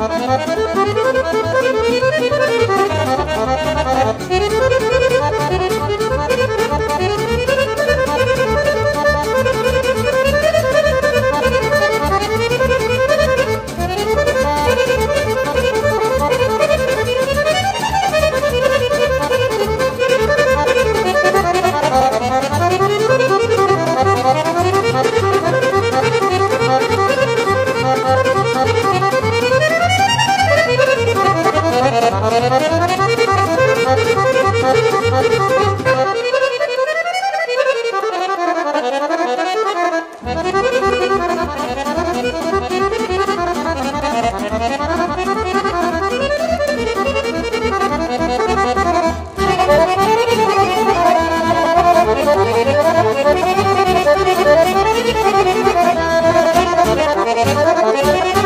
なるなるなるなる。Thank you.